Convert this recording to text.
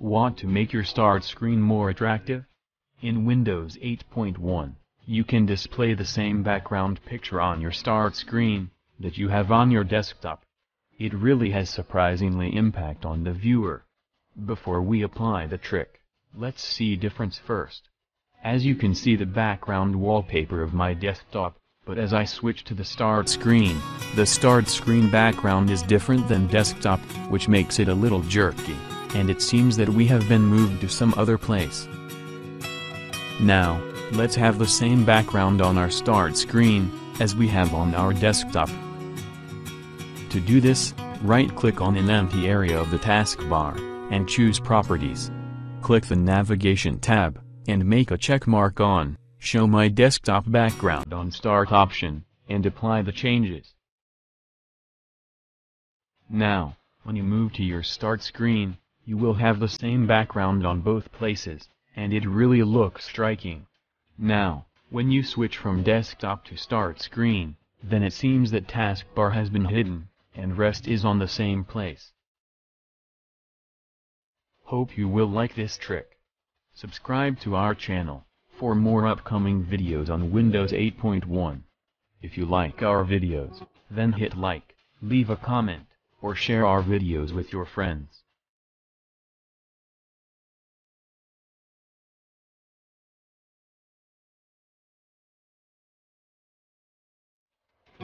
Want to make your start screen more attractive? In Windows 8.1, you can display the same background picture on your start screen, that you have on your desktop. It really has surprisingly impact on the viewer. Before we apply the trick, let's see difference first. As you can see the background wallpaper of my desktop, but as I switch to the start screen, the start screen background is different than desktop, which makes it a little jerky, and it seems that we have been moved to some other place. Now, let's have the same background on our start screen, as we have on our desktop. To do this, right-click on an empty area of the taskbar, and choose Properties. Click the Navigation tab, and make a check mark on Show my desktop background on Start option, and apply the changes. Now, when you move to your Start screen, you will have the same background on both places, and it really looks striking. Now, when you switch from desktop to Start screen, then it seems that taskbar has been hidden, and rest is on the same place. Hope you will like this trick. Subscribe to our channel for more upcoming videos on Windows 8.1. If you like our videos, then hit like, leave a comment, or share our videos with your friends.